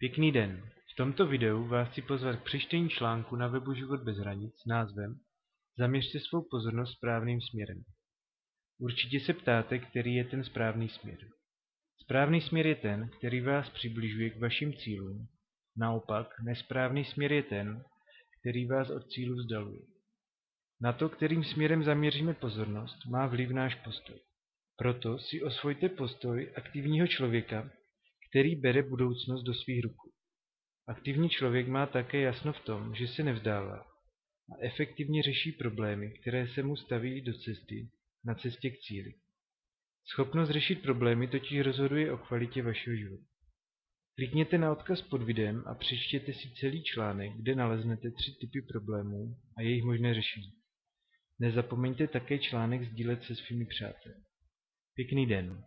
Pěkný den. V tomto videu vás chci pozvat k přečtení článku na webu Život bez hranic s názvem Zaměřte svou pozornost správným směrem. Určitě se ptáte, který je ten správný směr. Správný směr je ten, který vás přibližuje k vašim cílům. Naopak, nesprávný směr je ten, který vás od cílu vzdaluje. Na to, kterým směrem zaměříme pozornost, má vliv náš postoj. Proto si osvojte postoj aktivního člověka, který bere budoucnost do svých rukou. Aktivní člověk má také jasno v tom, že se nevzdává a efektivně řeší problémy, které se mu staví do cesty, na cestě k cíli. Schopnost řešit problémy totiž rozhoduje o kvalitě vašeho života. Klikněte na odkaz pod videem a přečtěte si celý článek, kde naleznete tři typy problémů a jejich možné řešení. Nezapomeňte také článek sdílet se svými přáteli. Pěkný den.